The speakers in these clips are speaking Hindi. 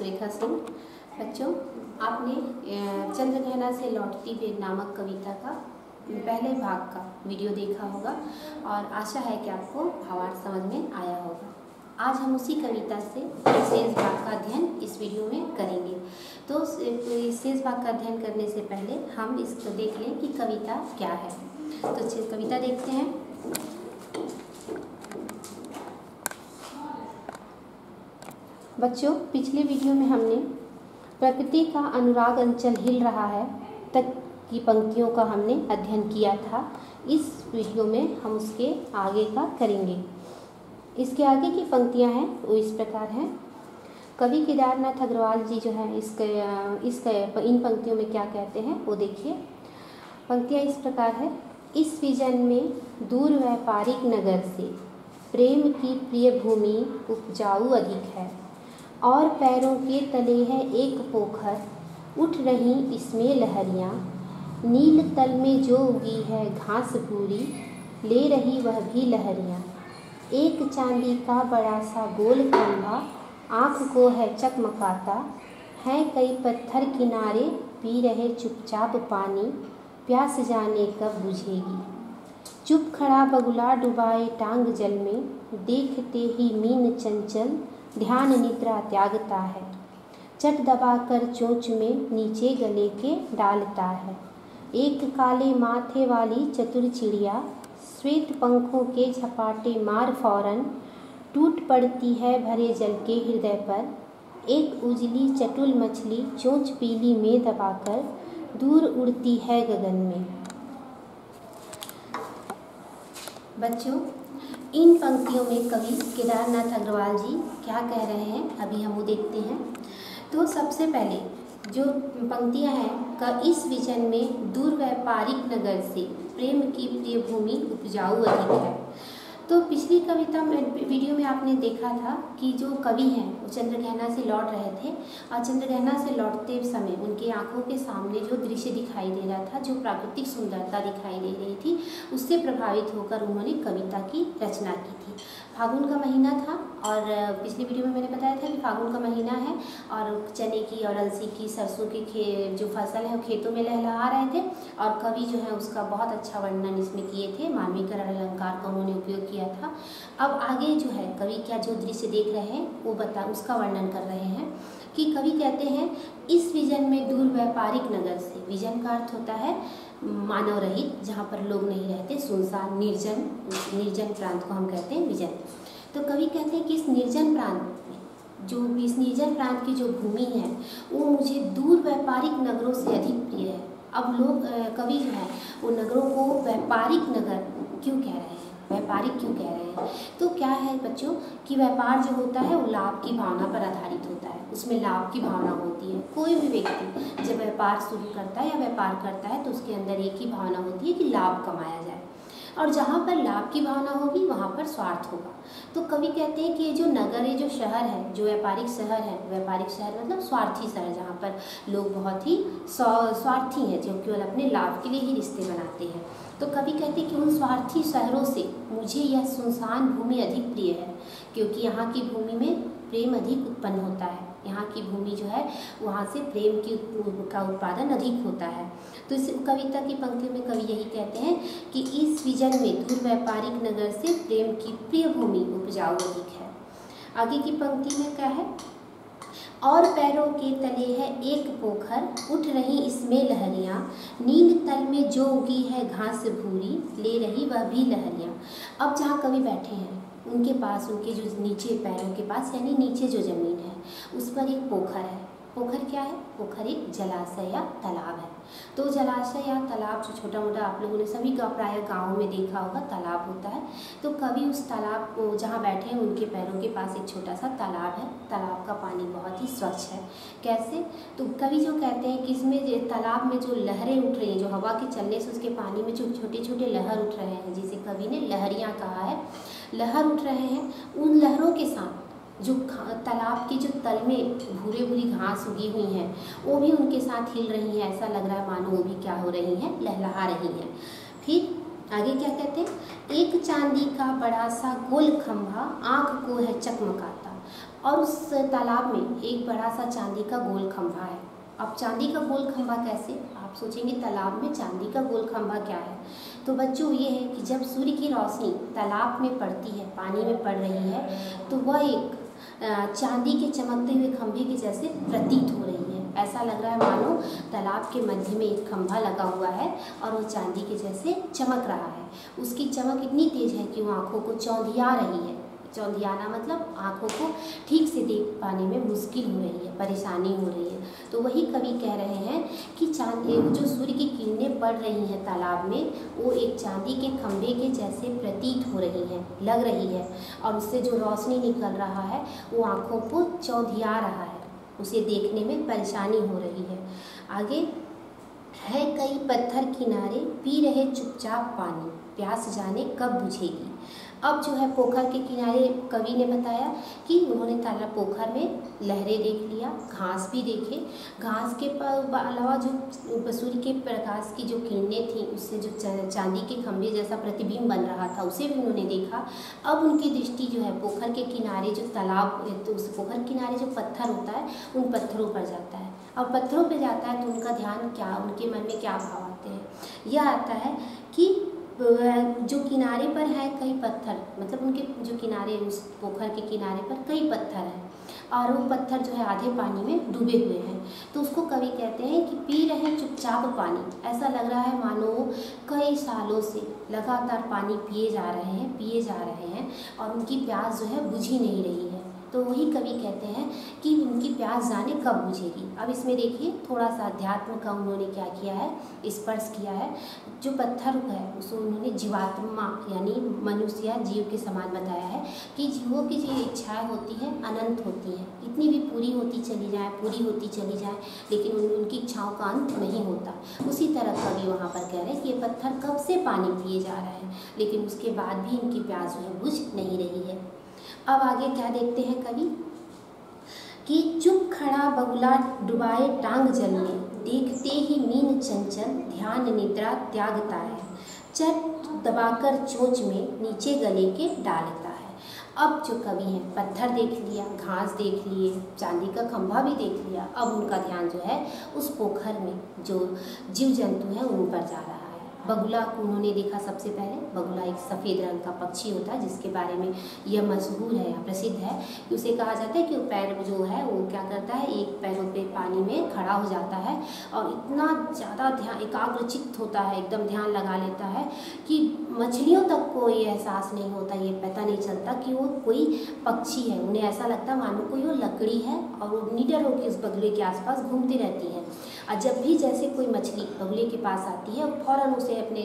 सुरेखा सिंह। बच्चों, आपने चंद्रगहना से लौटती हुई नामक कविता का, पहले भाग का वीडियो देखा होगा और आशा है कि आपको भावार्थ समझ में आया होगा। आज हम उसी कविता से शेष भाग का अध्ययन इस वीडियो में करेंगे। तो शेष भाग का अध्ययन करने से पहले हम इसको देख लें कि कविता क्या है। तो कविता देखते हैं। बच्चों, पिछले वीडियो में हमने प्रकृति का अनुराग अंचल हिल रहा है, तक की पंक्तियों का हमने अध्ययन किया था। इस वीडियो में हम उसके आगे का करेंगे। इसके आगे की पंक्तियाँ हैं, वो इस प्रकार हैं। कवि केदारनाथ अग्रवाल जी जो है, इसके इसके, इन पंक्तियों में क्या कहते हैं, वो देखिए। पंक्तियाँ इस प्रकार है। इस विजन में दूर व्यापारिक नगर से प्रेम की प्रिय भूमि उपजाऊ अधिक है। और पैरों के तले है एक पोखर। उठ रही इसमें लहरियाँ। नील तल में जो उगी है घास पूरी ले रही वह भी लहरियाँ। एक चांदी का बड़ा सा गोल खंभा आँख को है चकमकाता। है कई पत्थर किनारे, पी रहे चुपचाप पानी, प्यास जाने कब बुझेगी। चुप खड़ा बगुला डुबाए टांग जल में, देखते ही मीन चंचल ध्यान निद्रा त्यागता है। चट दबाकर चोंच में नीचे गले के डालता है। एक काले माथे वाली चतुर चिड़िया श्वेत पंखों के झपाटे मार फ़ौरन टूट पड़ती है भरे जल के हृदय पर। एक उजली चटुल मछली चोंच पीली में दबाकर दूर उड़ती है गगन में। बच्चों, इन पंक्तियों में कवि केदारनाथ अग्रवाल जी क्या कह रहे हैं, अभी हम वो देखते हैं। तो सबसे पहले, जो पंक्तियाँ हैं, का इस विजन में दूर व्यापारिक नगर से प्रेम की प्रिय भूमि उपजाऊ अधिक है। तो पिछली कविता में, वीडियो में आपने देखा था कि जो कवि हैं, वो चंद्रगहना से लौट रहे थे और चंद्रगहना से लौटते समय उनकी आँखों के सामने जो दृश्य दिखाई दे रहा था, जो प्राकृतिक सुंदरता दिखाई दे रही थी, उससे प्रभावित होकर उन्होंने कविता की रचना की थी। फागुन का महीना था और पिछली वीडियो में मैंने बताया था कि फागुन का महीना है और चने की और अलसी की, सरसों की खे, जो फ़सल है वो खेतों में लहलहा रहे थे और कवि जो है उसका बहुत अच्छा वर्णन इसमें किए थे। मानवीकरण अलंकार का उन्होंने उपयोग किया था। अब आगे जो है कवि क्या जो दृश्य देख रहे हैं वो बता, उसका वर्णन कर रहे हैं। कि कवि कहते हैं, इस विजन में दूर व्यापारिक नगर से। विजन का अर्थ होता है मानव रहित, जहाँ पर लोग नहीं रहते, सुनसान, निर्जन निर्जन प्रांत को हम कहते हैं विजन। तो कवि कहते हैं कि इस निर्जन प्रांत में, जो, इस निर्जन प्रांत की जो भूमि है, वो मुझे दूर व्यापारिक नगरों से अधिक प्रिय है। अब लोग कवि जो है, वो नगरों को व्यापारिक नगर क्यों कह रहे हैं? व्यापारिक क्यों कह रहे हैं? तो क्या है बच्चों, कि व्यापार जो होता है, वो लाभ की भावना पर आधारित होता है। उसमें लाभ की भावना होती है। कोई भी व्यक्ति जब व्यापार शुरू करता है या व्यापार करता है तो उसके अंदर एक ही भावना होती है कि लाभ कमाया जाए। और जहाँ पर लाभ की भावना होगी, वहाँ पर स्वार्थ होगा। तो कवि कहते हैं कि ये जो नगर है जो शहर है, जो व्यापारिक शहर है, व्यापारिक शहर मतलब स्वार्थी शहर जहाँ पर लोग बहुत ही स्वार्थी हैं, जो केवल अपने लाभ के लिए ही रिश्ते बनाते हैं। तो कवि कहते हैं कि उन स्वार्थी शहरों से मुझे यह सुनसान भूमि अधिक प्रिय है, क्योंकि यहाँ की भूमि में प्रेम अधिक उत्पन्न होता है। यहाँ की भूमि जो है, वहाँ से प्रेम की का उत्पादन अधिक होता है। तो इस कविता की पंक्ति में कवि यही कहते हैं कि इस विजन में दूर व्यापारिक नगर से प्रेम की प्रिय भूमि उपजाऊ अधिक है। आगे की पंक्ति में क्या है? और पैरों के तले है एक पोखर, उठ रही इसमें लहरियाँ। नील तल में जो उगी है घास भूरी, ले रही वह भी लहरियाँ। अब जहाँ कवि बैठे हैं उनके पास, उनके जो नीचे पैरों के पास, यानी नीचे जो ज़मीन है, उस पर एक पोखर है। पोखर क्या है? पोखर एक जलाशय या तालाब है। तो जलाशय या तालाब जो छोटा मोटा आप लोगों ने सभी का प्राय गाँव में देखा होगा, तालाब होता है। तो कभी उस तालाब को जहाँ बैठे हैं, उनके पैरों के पास एक छोटा सा तालाब है। तालाब का पानी बहुत ही स्वच्छ है। कैसे? तो कभी जो कहते हैं कि इसमें तालाब में जो लहरें उठ रही हैं, जो हवा के चलने से उसके पानी में जो छोटे छोटे लहर उठ रहे हैं, जिसे कवि ने लहरियाँ कहा है, लहर उठ रहे हैं, उन लहरों के साथ जो तालाब के जो तल में भूरे भूरी घास उगी हुई हैं, वो भी उनके साथ हिल रही हैं। ऐसा लग रहा है, मानो वो भी क्या हो रही हैं, लहलहा रही हैं। फिर आगे क्या कहते हैं? एक चांदी का बड़ा सा गोल खंभा आँख को है चकमकाता और उस तालाब में एक बड़ा सा चांदी का गोल खंभा है। अब चांदी का गोल खंभा कैसे? आप सोचेंगे, तालाब में चांदी का गोल खंभा क्या है? तो बच्चों, ये है कि जब सूर्य की रोशनी तालाब में पड़ती है, पानी में पड़ रही है तो वह एक चांदी के चमकते हुए खंभे के जैसे प्रतीत हो रही है। ऐसा लग रहा है मानो तालाब के मध्य में एक खंभा लगा हुआ है और वो चांदी के जैसे चमक रहा है। उसकी चमक इतनी तेज है कि वो आँखों को चौंधिया रही है। चौंधियाना मतलब आँखों को ठीक से देख पाने में मुश्किल हो रही है, परेशानी हो रही है। तो वही कवि कह रहे हैं कि चांदी जो सूर्य की किरणें पड़ रही हैं तालाब में, वो एक चांदी के खंभे के जैसे प्रतीत हो रही हैं, लग रही है। और उससे जो रोशनी निकल रहा है, वो आँखों को चौंधिया रहा है। उसे देखने में परेशानी हो रही है। आगे, है कई पत्थर किनारे, पी रहे चुपचाप पानी, प्यास जाने कब बुझेगी? अब जो है पोखर के किनारे कवि ने बताया कि उन्होंने तालाब पोखर में लहरें देख लिया, घास भी देखे। घास के अलावा जो सूर्य के प्रकाश की जो किरणें थी, उससे जो चांदी के खंभे जैसा प्रतिबिंब बन रहा था, उसे भी उन्होंने देखा। अब उनकी दृष्टि जो है पोखर के किनारे जो तालाब तो उस पोखर किनारे जो पत्थर होता है, उन पत्थरों पर जाता है। अब पत्थरों पर जाता है तो उनका ध्यान क्या, उनके मन में क्या भाव आते हैं? यह आता है कि जो किनारे पर है कई पत्थर मतलब उनके जो किनारे, उस पोखर के किनारे पर कई पत्थर हैं और वो पत्थर जो है, आधे पानी में डूबे हुए हैं। तो उसको कवि कहते हैं कि पी रहे चुपचाप पानी। ऐसा लग रहा है, मानो कई सालों से लगातार पानी पिए जा रहे हैं, पिए जा रहे हैं और उनकी प्यास जो है, बुझी नहीं रही है। तो वही कवि कहते हैं प्यास जाने कब बुझेगी। अब इसमें देखिए थोड़ा सा अध्यात्म का उन्होंने क्या किया है स्पर्श किया है। जो पत्थर है उसको उन्होंने जीवात्मा यानी मनुष्य या जीव के समान बताया है कि जीवों की जो इच्छाएँ होती हैं अनंत होती हैं। इतनी भी पूरी होती चली जाए पूरी होती चली जाए लेकिन उन, उनकी इच्छाओं का अंत नहीं होता। उसी तरह कवि वहाँ पर कह रहे हैं कि ये पत्थर कब से पानी पिए जा रहे हैं लेकिन उसके बाद भी इनकी प्यास जो है बुझ नहीं रही है। अब आगे क्या देखते हैं कवि? कि चुप खड़ा बगुला डुबाए टांग जल में। देखते ही मीन चंचल ध्यान निद्रा त्यागता है। चट दबाकर चोच में नीचे गले के डालता है। अब जो कवि हैं, पत्थर देख लिया, घास देख लिए, चांदी का खंभा भी देख लिया, अब उनका ध्यान जो है, उस पोखर में, जो जीव जंतु हैं, उन पर जा रहा है। बगुला को उन्होंने देखा सबसे पहले। बगुला एक सफ़ेद रंग का पक्षी होता है, जिसके बारे में यह मशहूर है या प्रसिद्ध है। कि उसे कहा जाता है कि वो पैर जो है, वो क्या करता है, एक पैरों पे पानी में खड़ा हो जाता है और इतना ज़्यादा ध्यान एकाग्रचित होता है, एकदम ध्यान लगा लेता है कि मछलियों तक को ये एहसास नहीं होता, ये पता नहीं चलता कि वो कोई पक्षी है। उन्हें ऐसा लगता है मानो कोई वो लकड़ी है और वो निडर होकर उस बगुले के आसपास घूमती रहती है। और जब भी जैसे कोई मछली बगुले के पास आती है, फ़ौरन उसे अपने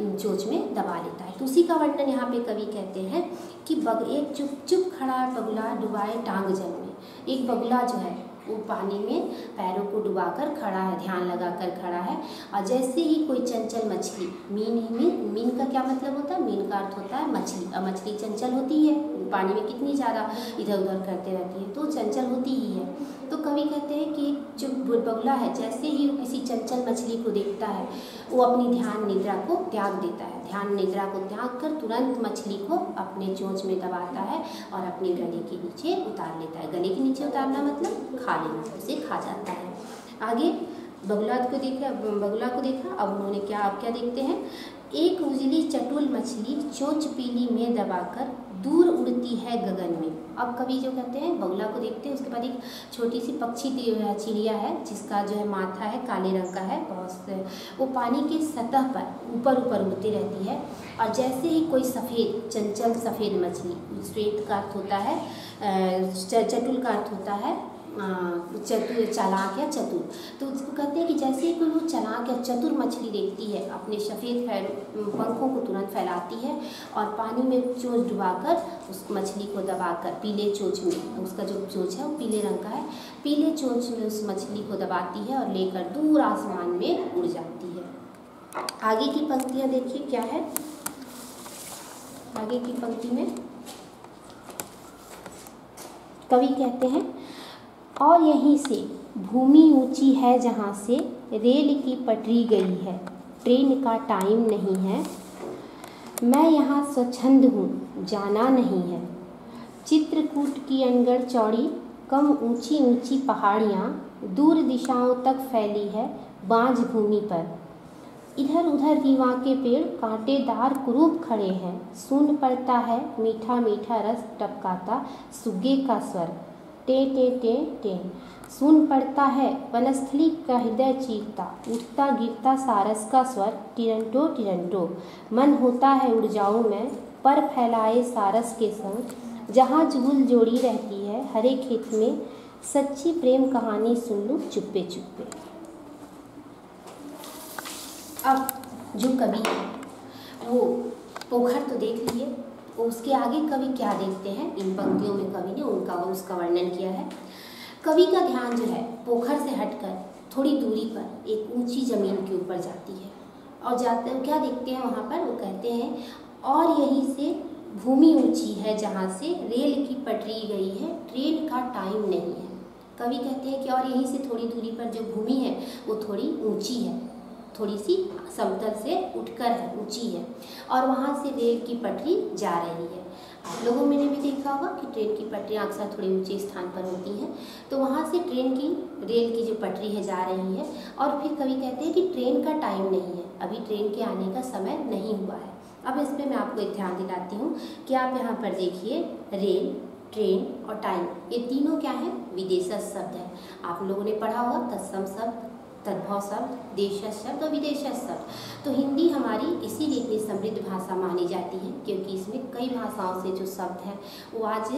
जोच में दबा लेता है। तो उसी का वर्णन यहाँ पे कवि कहते हैं कि बग, एक चुप चुप खड़ा बगुला डुबाए टांग जल में। एक बगुला जो है वो पानी में पैरों को डुबाकर खड़ा है, ध्यान लगाकर खड़ा है। और जैसे ही कोई चंचल मछली, मीन ही मीन मीन का क्या मतलब होता है? मीन का अर्थ होता है मछली और मछली चंचल होती है पानी में कितनी ज़्यादा इधर उधर करते रहती है तो चंचल होती ही है। तो कवि कहते हैं कि जो बगुला है, जैसे ही वो किसी चंचल मछली को देखता है, वो अपनी ध्यान निद्रा को त्याग देता है। ध्यान निद्रा को त्याग कर तुरंत मछली को अपने चोंच में दबाता है और अपने गले के नीचे उतार लेता है। गले के नीचे उतारना मतलब खा लेना उसे खा जाता है। आगे बगुला को देखा बगुला को देखा, अब उन्होंने क्या आप क्या देखते हैं? एक उजली चटुल मछली चोंच पीली में दबाकर दूर उड़ती है गगन में। अब कभी जो कहते हैं, बगुला को देखते हैं, उसके बाद एक छोटी सी पक्षी चिड़िया है, जिसका जो है माथा है, काले रंग का है, बहुत वो पानी के सतह पर, ऊपर ऊपर उड़ती रहती है। और जैसे ही कोई सफ़ेद, चंचल सफ़ेद मछली श्वेत का अर्थ होता है चटुल का अर्थ होता है चालाक या चतुर। तो उसको कहते हैं कि जैसे कोई वो चालाक या चतुर मछली देखती है, अपने सफ़ेद पंखों को तुरंत फैलाती है और पानी में चोच डुबाकर उस मछली को दबाकर, पीले चोच में, उसका जो चोच है वो पीले रंग का है, पीले चोच में उस मछली को दबाती है और लेकर दूर आसमान में उड़ जाती है। आगे की पंक्तियाँ देखिए क्या है। आगे की पंक्ति में कवि कहते हैं और यहीं से भूमि ऊँची है जहाँ से रेल की पटरी गई है। ट्रेन का टाइम नहीं है। मैं यहाँ स्वच्छंद हूँ, जाना नहीं है। चित्रकूट की अनगढ़ चौड़ी, कम ऊँची ऊँची पहाड़ियाँ दूर दिशाओं तक फैली है बांझ भूमि पर। इधर उधर रीवा के पेड़ कांटेदार कुरूप खड़े हैं। सुन पड़ता है मीठा मीठा रस टपकाता सुगे का स्वर। टे टे टे टे। सुन पड़ता है, वनस्थली का हृदय चीरता। उठता, गिरता, सारस का स्वर, टिरंटो टिरंटो। मन होता है उड़ जाऊँ मैं, पर फैलाए सारस के संग। जहाँ जुगुल जोड़ी रहती है, हरे खेत में, सच्ची प्रेम कहानी सुन लूँ चुप्पे चुप्पे। अब जो कवि है, वो पोखर तो देख लिए उसके आगे कवि क्या देखते हैं? इन पंक्तियों में कवि ने उनका और उसका वर्णन किया है। कवि का ध्यान जो है, पोखर से हटकर, थोड़ी दूरी पर, एक ऊँची ज़मीन के ऊपर जाती है। और जाते, क्या देखते हैं वहाँ पर? वो कहते हैं, और यहीं से भूमि ऊँची है, जहाँ से रेल की पटरी गई है, ट्रेन का टाइम नहीं है। कवि कहते हैं कि और यहीं से थोड़ी दूरी पर जो भूमि है, वो थोड़ी ऊँची है। थोड़ी सी समतल से उठकर है, ऊँची है और वहाँ से रेल की पटरी जा रही है। आप लोगों में भी देखा होगा कि ट्रेन की पटरियाँ अक्सर थोड़ी ऊँचे स्थान पर होती हैं तो वहाँ से ट्रेन की, रेल की जो पटरी है, जा रही है और फिर कभी कहते हैं कि ट्रेन का टाइम नहीं है, अभी ट्रेन के आने का समय नहीं हुआ है। अब इस पर मैं आपको एक ध्यान दिलाती हूँ कि आप यहाँ पर देखिए, रेल, ट्रेन और टाइम, ये तीनों क्या है? विदेशज शब्द हैं। आप लोगों ने पढ़ा होगा, तत्सम शब्द तद्भव शब्द देश शब्द और विदेश शब्द तो हिंदी हमारी इसीलिए इतनी समृद्ध भाषा मानी जाती है, क्योंकि इसमें कई भाषाओं से जो शब्द हैं, वो आज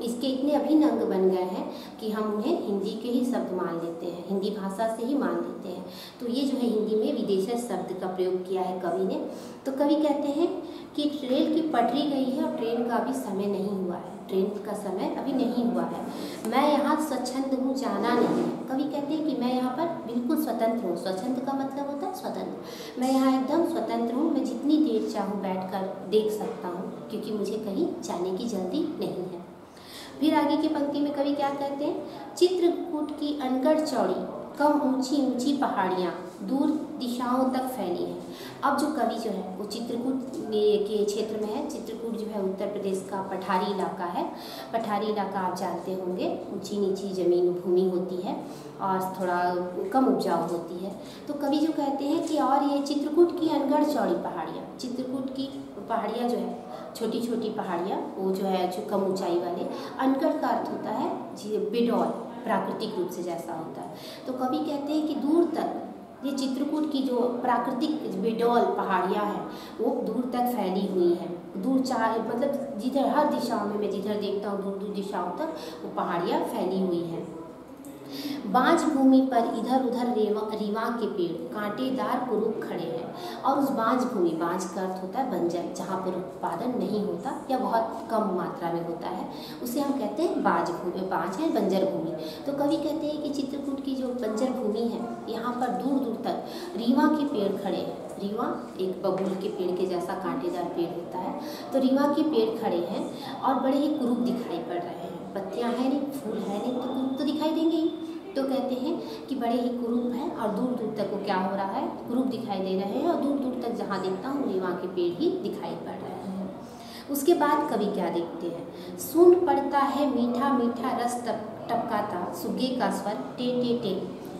इसके इतने अभिन्न अंग बन गए हैं कि हम उन्हें हिंदी के ही शब्द मान लेते हैं, हिंदी भाषा से ही मान लेते हैं। तो ये जो है हिंदी में विदेश शब्द का प्रयोग किया है कवि ने। तो कवि कहते हैं कि ट्रेन की पटरी गई है और ट्रेन का अभी समय नहीं हुआ है, ट्रेन का समय अभी नहीं हुआ है। मैं यहाँ स्वच्छंद हूँ, जाना नहीं कवि कहते हैं कि मैं यहाँ पर बिल्कुल स्वतंत्र हूँ स्वच्छंद का मतलब होता है स्वतंत्र मैं यहाँ एकदम स्वतंत्र हूँ मैं जितनी देर चाहूँ बैठ कर देख सकता हूँ, क्योंकि मुझे कहीं जाने की जल्दी नहीं है। फिर आगे की पंक्ति में कवि क्या कहते हैं? चित्रकूट की अनगढ़ चौड़ी, कम ऊँची ऊँची पहाड़ियाँ। दूर दिशाओं तक फैली है। अब जो कवि जो है, वो चित्रकूट के क्षेत्र में है। चित्रकूट जो है, उत्तर प्रदेश का पठारी इलाका है। पठारी इलाका आप जानते होंगे। ऊँची नीची ज़मीन भूमि होती है और थोड़ा कम उपजाऊ होती है। तो कवि जो कहते हैं कि और ये चित्रकूट की अनगढ़ चौड़ी पहाड़ियाँ। चित्रकूट की पहाड़ियाँ जो है छोटी छोटी पहाड़ियाँ, वो जो है, जो कम ऊंचाई वाले, अनगढ़ का अर्थ होता है, जी, बिडौल, प्राकृतिक रूप से जैसा होता है। तो कवि कहते हैं कि दूर तक ये चित्रकूट की जो प्राकृतिक बेडौल पहाड़ियाँ हैं, वो दूर तक फैली हुई हैं। दूर चार मतलब जिधर हर दिशाओं में, मैं जिधर देखता हूँ दूर दूर दिशाओं तक वो पहाड़ियाँ फैली हुई हैं। बांझ भूमि पर इधर उधर रेवा, रीवा के पेड़, कांटेदार कुरूप खड़े हैं और उस बांझ भूमि बांझ का अर्थ होता है बंजर, जहाँ पर उत्पादन नहीं होता या बहुत कम मात्रा में होता है, उसे हम कहते हैं बांझ भूमि बांझ है बंजर भूमि तो कवि कहते हैं कि चित्रकूट की जो बंजर भूमि है, यहाँ पर दूर दूर तक रीवा के पेड़ खड़े हैं। रीवा एक बबूल के पेड़ के जैसा कांटेदार पेड़ होता है। तो रीवा के पेड़ खड़े हैं और बड़े ही कुरूप दिखाई पड़ रहे हैं। पत्तियाँ हैं नहीं, फूल है नहीं तो कुरूप तो दिखाई देंगे ही। तो कहते हैं कि बड़े ही कुरूप हैं और दूर दूर तक वो क्या हो रहा है? कुरूप दिखाई दे रहे हैं और दूर दूर तक जहाँ देखता हूँ वहाँ के पेड़ ही दिखाई पड़ रहे हैं। उसके बाद कवि क्या देखते हैं? सुन पड़ता है मीठा मीठा रस टप टपकाता सुगे का स्वर टे टे टे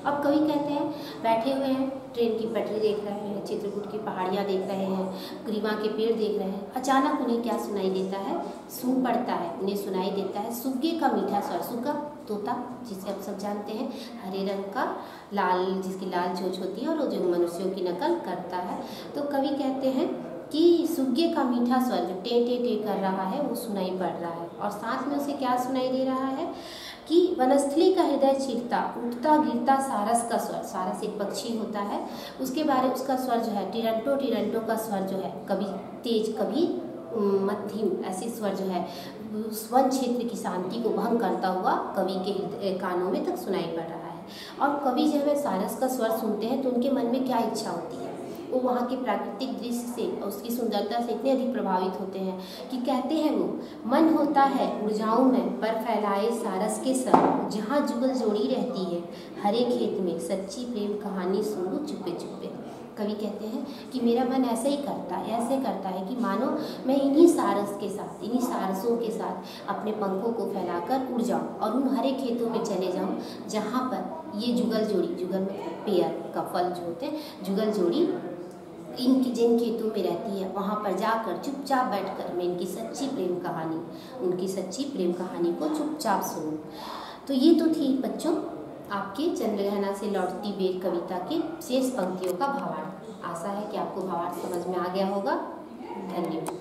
अब कवि कहते हैं, बैठे हुए हैं ट्रेन की पटरी देख रहे हैं, चित्रकूट की पहाड़ियाँ देख रहे हैं ग्रीवा के पेड़ देख रहे हैं। अचानक उन्हें क्या सुनाई देता है? सुन पड़ता है। उन्हें सुनाई देता है सुगे का मीठा स्वर सुगा तोता, जिसे आप सब जानते हैं, हरे रंग का, लाल, जिसकी लाल चोच होती है और वो जो मनुष्यों की नकल करता है। तो कवि कहते हैं कि सुगे का मीठा स्वर जो टे टे टे कर रहा है, वो सुनाई पड़ रहा है। और साथ में उसे क्या सुनाई दे रहा है? कि वनस्थली का हृदय चीरता उठता गिरता, सारस का स्वर, सारस एक पक्षी होता है। उसके बारे उसका स्वर जो है, टिरंटो टिरंटो का स्वर जो है, कभी तेज, कभी मध्यम, ऐसे स्वर जो है स्वन क्षेत्र की शांति को भंग करता हुआ कवि के कानों में तक सुनाई पड़ रहा है। और कवि जब सारस का स्वर सुनते हैं तो उनके मन में क्या इच्छा होती है? वो वहाँ के प्राकृतिक दृश्य से और उसकी सुंदरता से इतने अधिक प्रभावित होते हैं कि कहते हैं वो, मन होता है उर्जाओं में, पर फैलाए सारस के संग जहाँ जुगल जोड़ी रहती है, हरे खेत में सच्ची प्रेम कहानी सुनो चुपे चुपे कवि कहते हैं कि मेरा मन ऐसे ही करता है, ऐसे करता है कि मानो मैं इन्हीं सारस के साथ, इन्हीं सारसों के साथ अपने पंखों को फैलाकर उड़ जाऊँ और उन हरे खेतों में चले जाऊँ जहाँ पर ये जुगल जोड़ी, जुगल में पेयर का फल जो होते हैं, जुगल जोड़ी इनकी जिन खेतों में रहती है, वहाँ पर जाकर चुपचाप बैठकर मैं इनकी सच्ची प्रेम कहानी, उनकी सच्ची प्रेम कहानी को चुपचाप सुनूँ। तो ये तो थी बच्चों आपके चंद्रग्रहणा से लौटती बेर कविता के शेष पंक्तियों का भावार्थ। आशा है कि आपको भावार्थ समझ में आ गया होगा। धन्यवाद।